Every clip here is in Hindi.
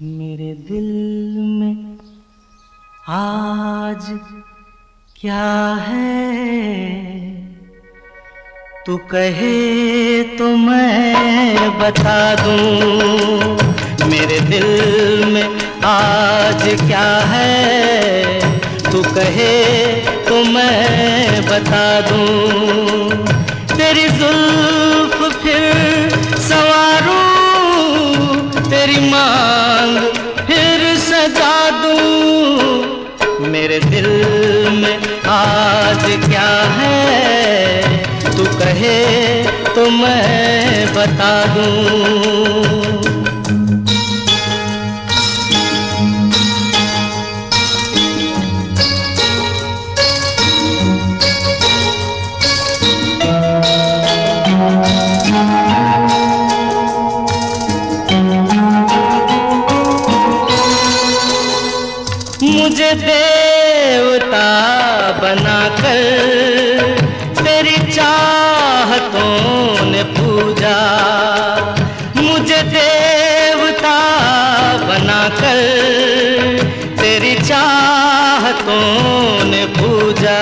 मेरे दिल में आज क्या है? तू कहे तो मैं बता दूँ, मेरे दिल में आज क्या है? तू कहे तो मैं बता दूँ, तेरी जुल्फ तेरी मांग फिर सजा दू। मेरे दिल में आज क्या है, तू कहे तो मैं बता दूँ। बनाकर तेरी चाहतों ने पूजा। मुझे देवता बनाकर तेरी चाहतों ने पूजा।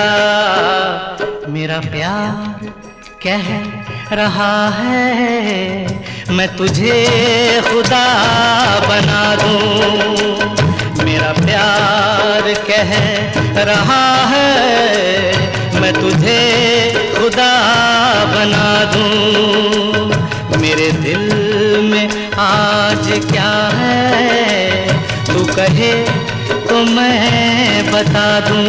मेरा प्यार कह रहा है, मैं तुझे खुदा बना दूँ। मेरा प्यार कह रहा है, मैं तुझे खुदा बना दूँ। मेरे दिल में आज क्या है, तू कहे तो मैं बता दूँ।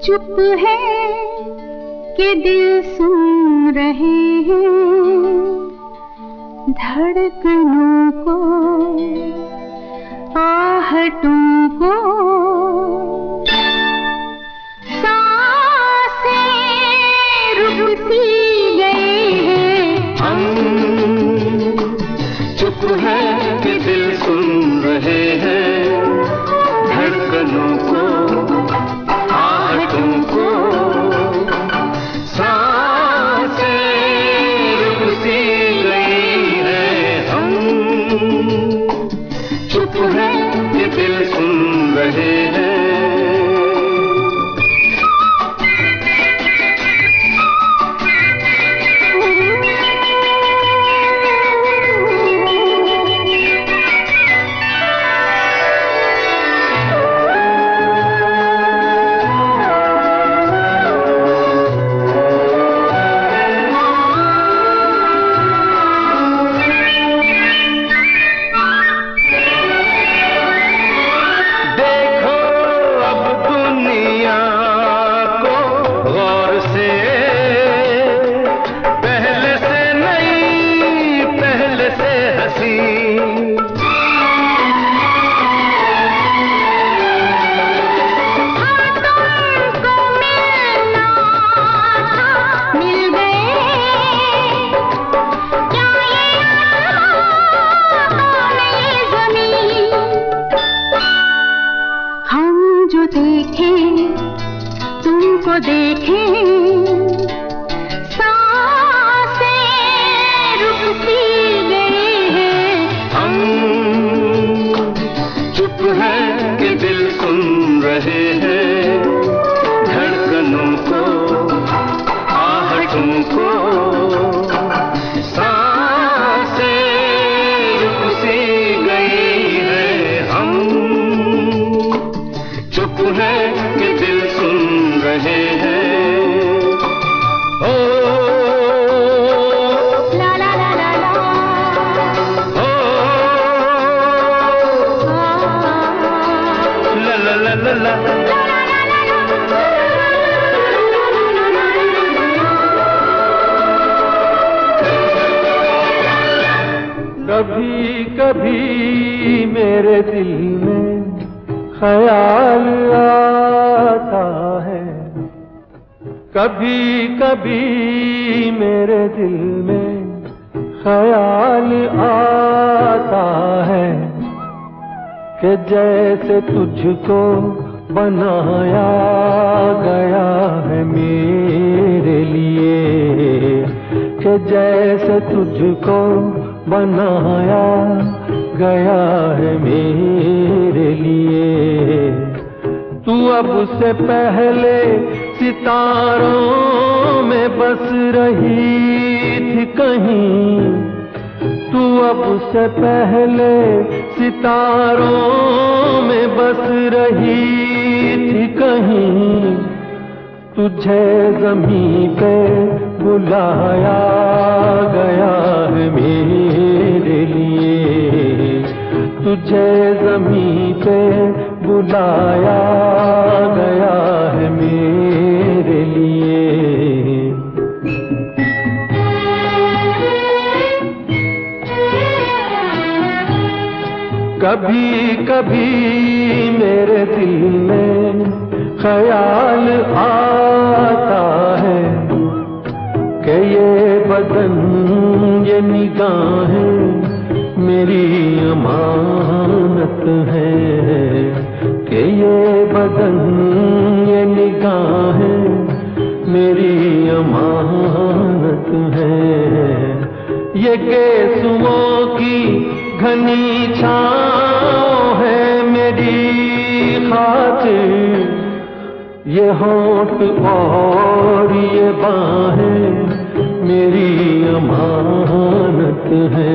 चुप है कि दिल सुन रहे हैं धड़कनों को आहटों को कभी कभी मेरे दिल में ख्याल आता है। कभी कभी मेरे दिल में ख्याल आता है। कि जैसे तुझको बनाया गया है मेरे लिए जैसे तुझको बनाया गया है मेरे लिए। तू अब से पहले सितारों में बस रही थी कहीं तू अब से पहले सितारों में बस रही थी कहीं। तुझे जमी पे बुलाया गया है मेरे लिए। तुझे जमी पे बुलाया गया है मेरे लिए। कभी कभी मेरे दिल में ख्याल आता है कि ये बदन, ये निगाहें मेरी अमानत है, कि ये बदन, ये निगाहें मेरी अमानत है। ये केसुओं की घनी छाओ है मेरी खातिर। ये होठ और ये बाहें मेरी अमानत है।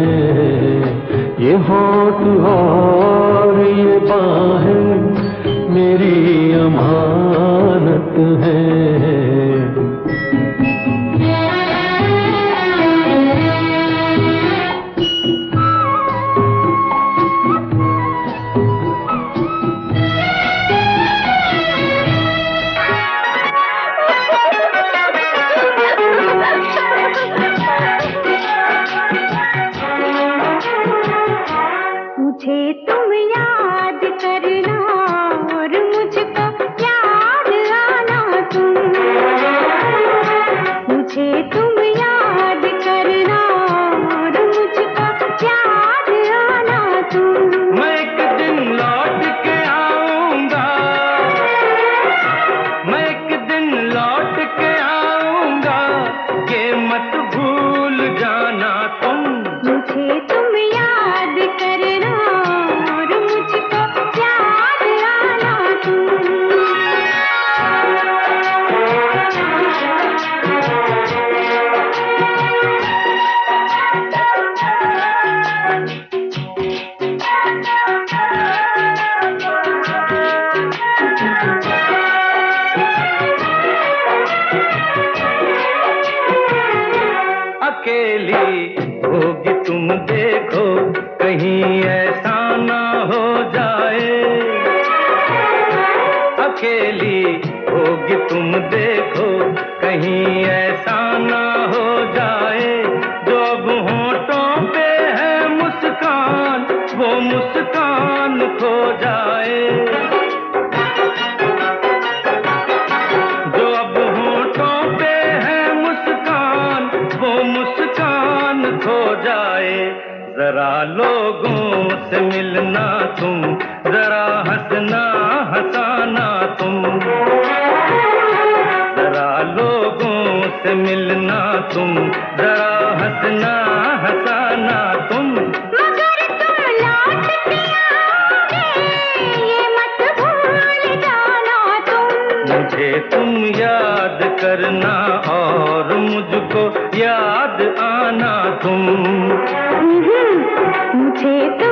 से मिलना तुम जरा हंसना हंसाना तुम। मगर तुम लौट के ये मत भूल जाना तुम। मुझे तुम याद करना और मुझको याद आना तुम। मुझे तुम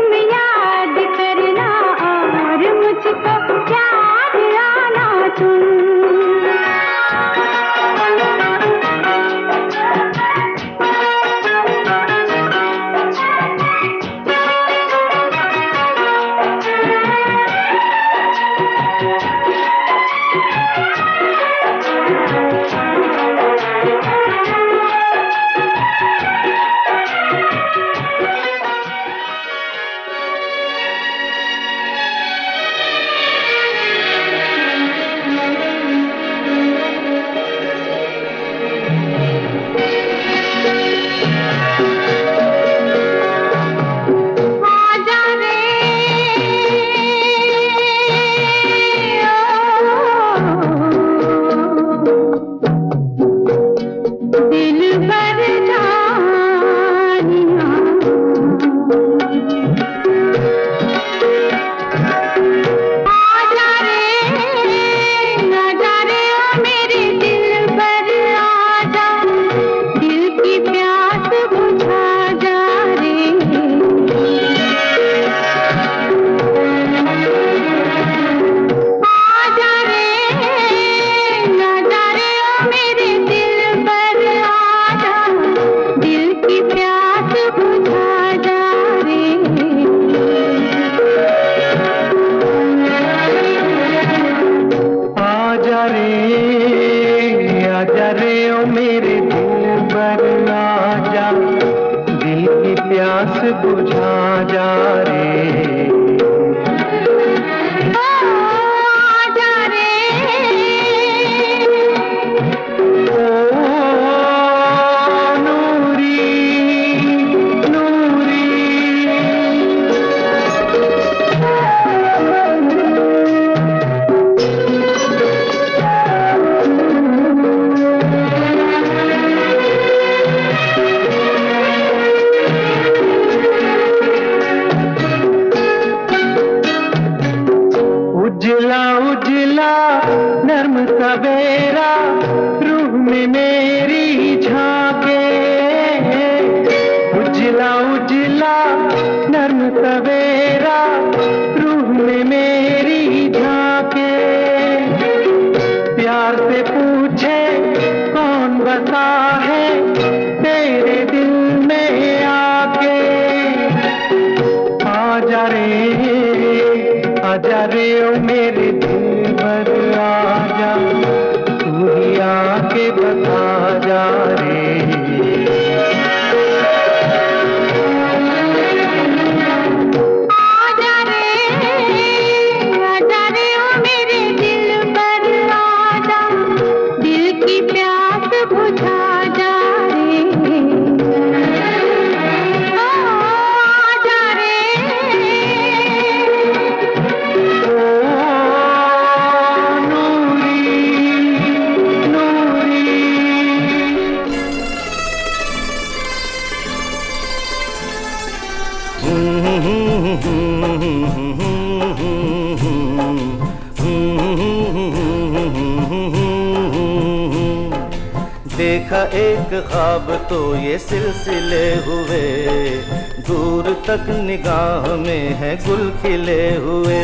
तक निगाह में है गुल खिले हुए।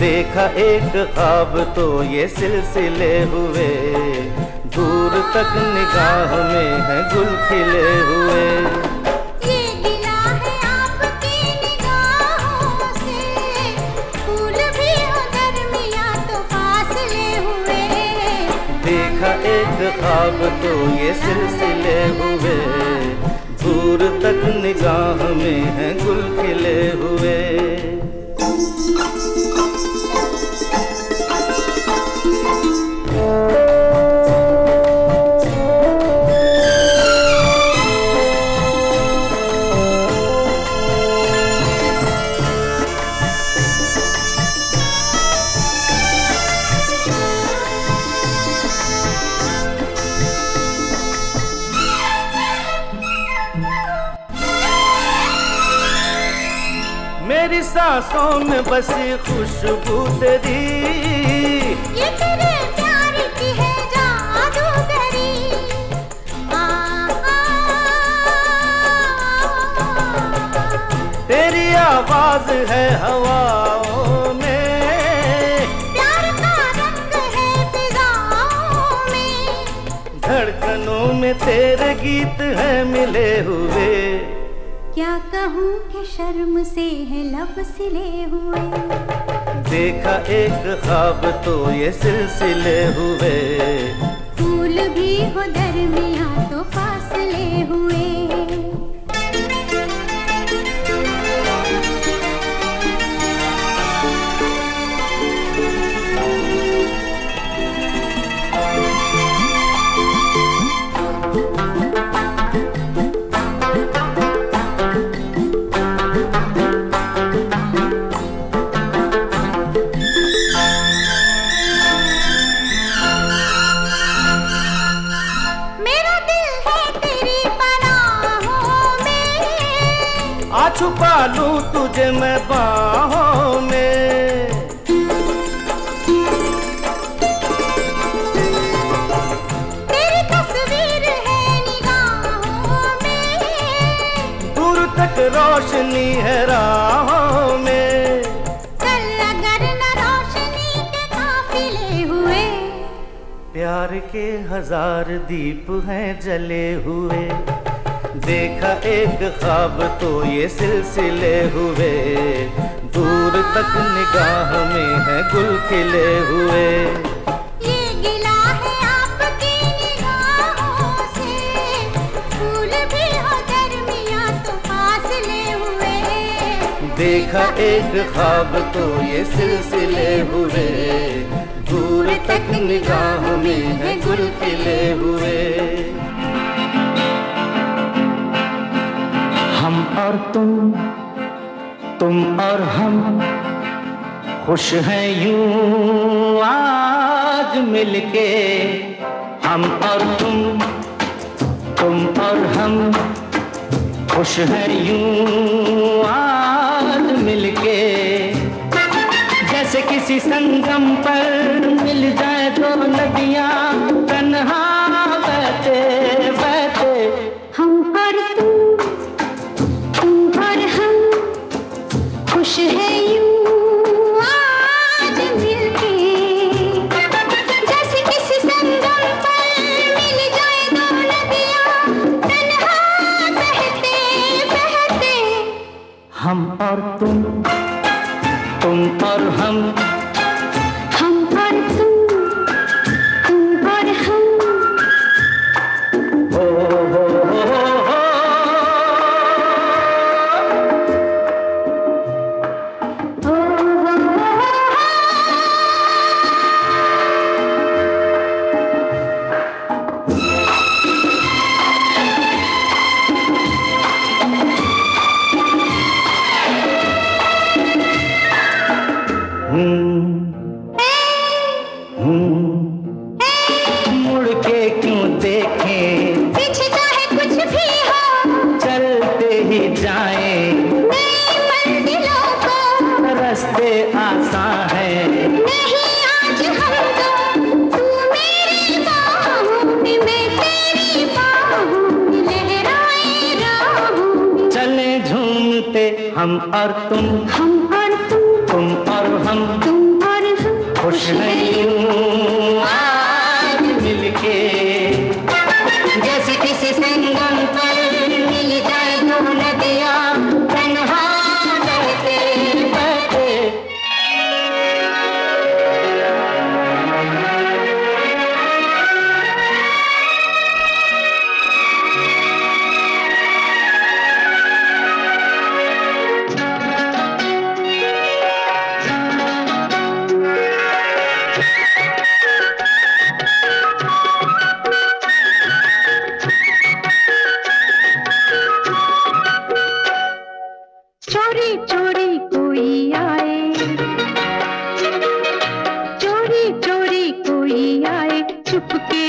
देखा एक ख्वाब तो ये सिलसिले हुए। दूर तक निगाह में है गुल खिले हुए। ये गिला आपकी निगाहों से। फूल भी दरमिया तो फासले हुए। देखा एक ख्वाब तो ये सिलसिले हुए। दूर तक निगाह में है गुल खिले हुए। सांसों में बसी खुशबू तेरी? ये तेरे प्यार की है जादूगरी आ, आ, तेरी आवाज़ है हवाओं में। प्यार का रंग है फिजाओं में। धड़कनों में तेरे गीत है मिले हुए। क्या कहूँ कि शर्म से है लब सिले हुए? देखा एक ख्वाब तो ये सिलसिले हुए। फूल भी हो दरमिया तो फासले हुए। में आ छुपा लूँ तुझे मैं बाहों में। तेरी तस्वीर है निगाहों में। दूर तक रोशनी है राहों में। कल अगर न रोशनी के काफिले हुए। प्यार के हज़ार दीप हैं जले हुए। देखा एक ख्वाब तो ये सिलसिले हुए। दूर तक निगाह में है गुल खिले हुए। देखा एक ख्वाब तो ये सिलसिले हुए। दूर तक निगाह में है गुल खिले हुए। हम और तुम तुम और हम। खुश हैं यूँ आज मिलके, हम और तुम तुम और हम। खुश हैं यूँ आज मिलके, जैसे किसी संगम पर मिल जाए दो नदियाँ, तन्हा खुश है रखे पीछे चाहे कुछ भी हो। चलते ही जाए। रास्ते आसान है। हम तो चले झूमते हम और तुम। हम और तुम तुम और हम। तुम और हम। खुश नहीं चोरी चोरी कोई आए। चोरी चोरी कोई आए। चुपके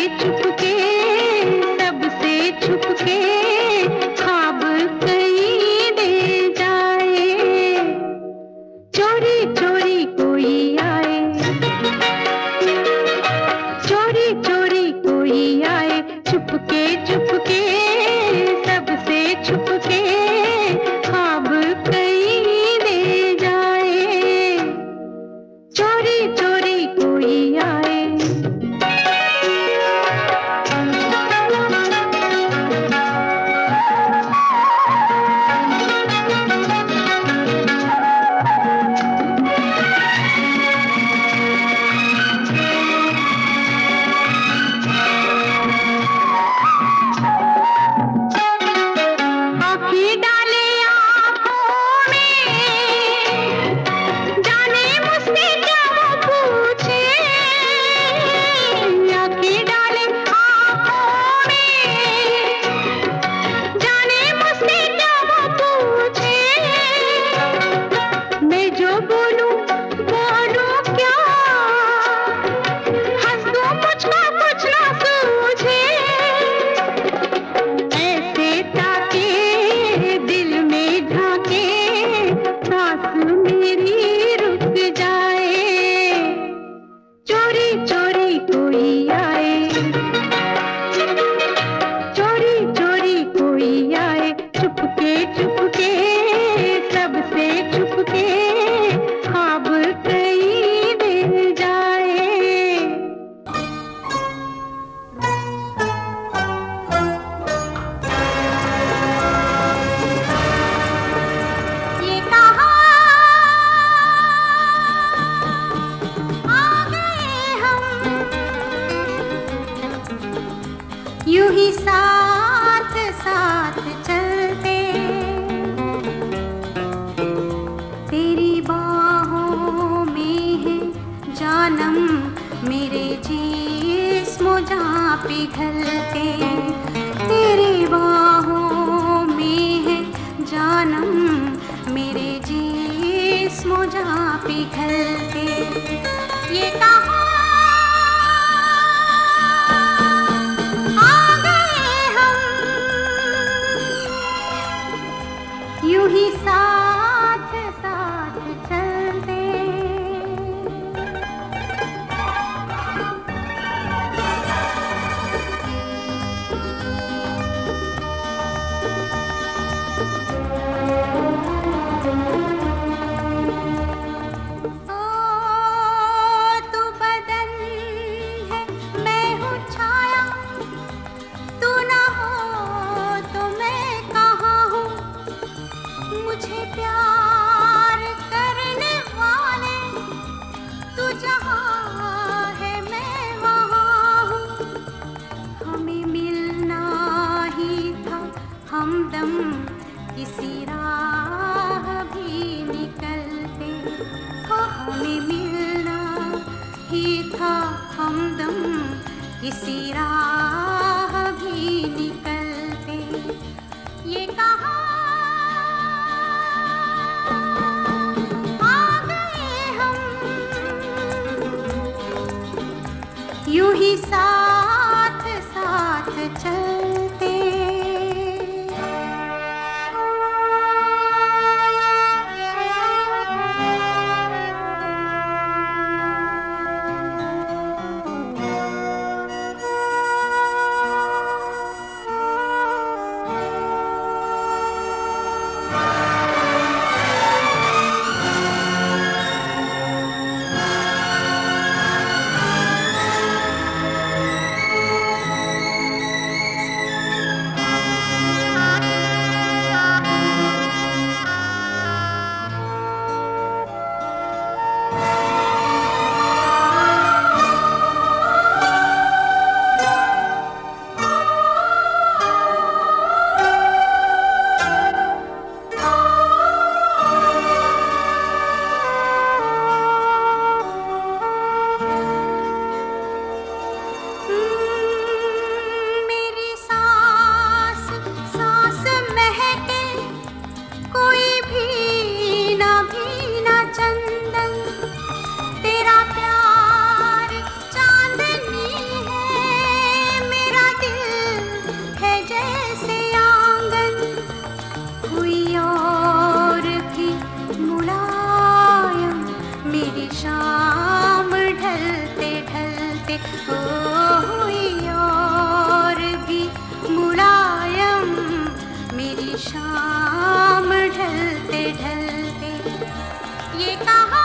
कहा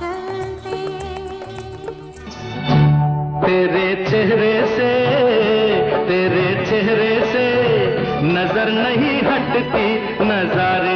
चलते। तेरे चेहरे से तेरे चेहरे से नज़र नहीं हटती नजारे।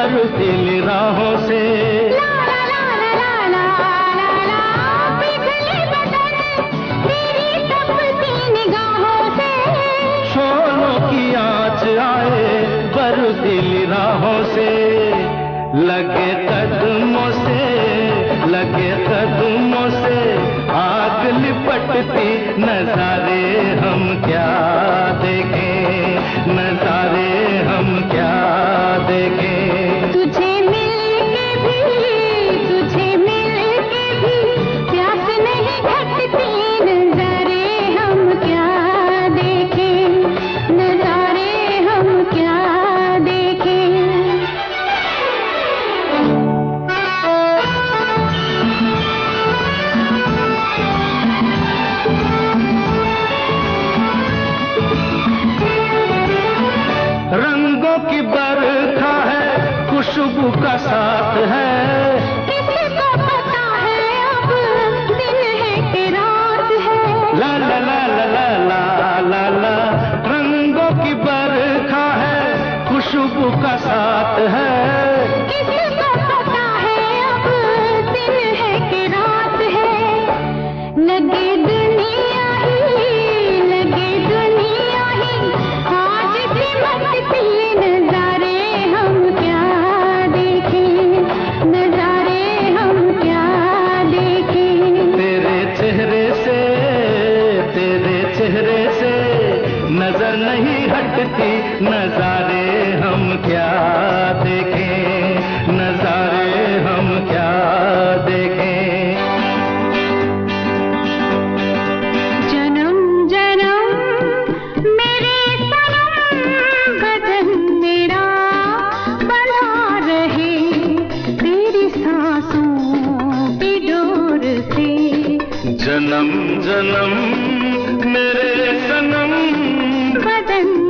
बर्फील राहों से। की आए राहों से। लगे कदमों से लगे कदमों से आग लिपटती नजारे हम क्या देखें? साथ है। then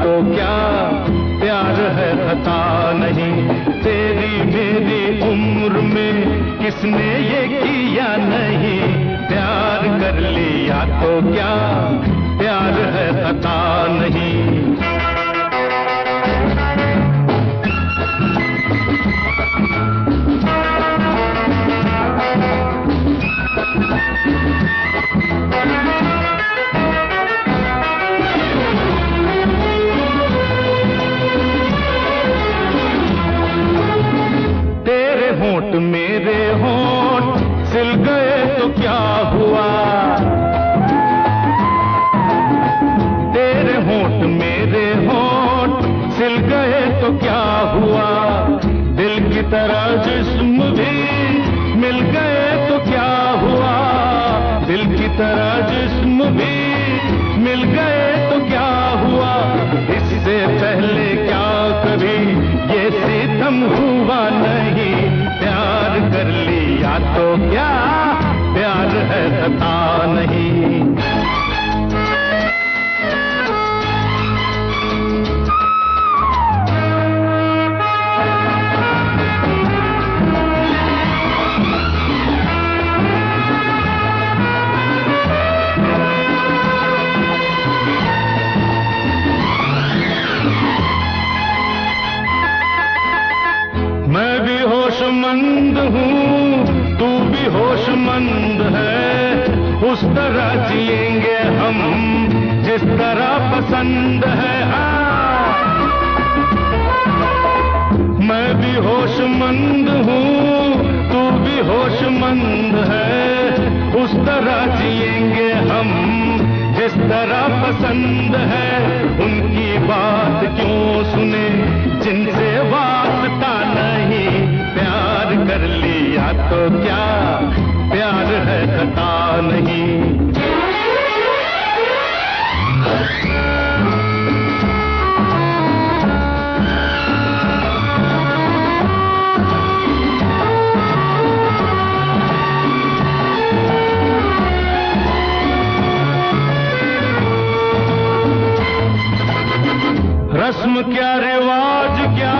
तो क्या प्यार है खता नहीं? तेरी मेरी उम्र में किसने ये किया नहीं? प्यार कर लिया तो क्या प्यार है खता नहीं? क्या हुआ? दिल की तरह जिस्म भी मिल गए तो क्या हुआ? दिल की तरह जिस्म भी मिल गए तो क्या हुआ? इससे पहले क्या कभी ये सितम हुआ नहीं? प्यार कर लिया तो क्या? प्यार है खता नहीं। जिस तरह पसंद है। हाँ। मैं भी होशमंद हूँ, तू भी होशमंद है। उस तरह जिएँगे हम, जिस तरह पसंद है। उनकी बात क्यों सुने, जिनसे वास्ता नहीं। प्यार कर लिया तो क्या, प्यार है खता नहीं। क्या रिवाज, क्या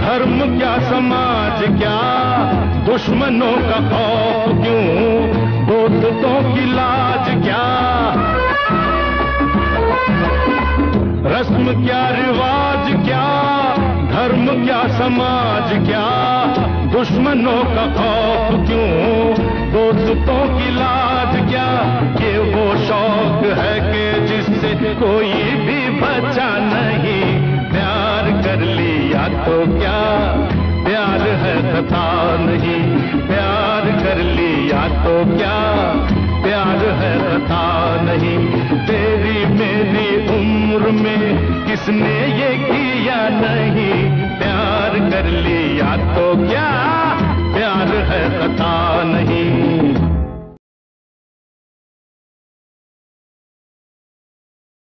धर्म, क्या समाज, क्या दुश्मनों का खौफ क्यों? दोस्तों की लाज क्या? रस्म क्या रिवाज, क्या धर्म, क्या समाज, क्या दुश्मनों का खौफ क्यों? दोस्तों की लाज क्या? ये वो शौक है कि जिससे कोई भी बचा नहीं। तो क्या प्यार है तथा नहीं? प्यार कर लिया तो क्या प्यार है तथा नहीं? तेरी मेरी उम्र में किसने ये किया नहीं? प्यार कर लिया तो क्या प्यार है तथा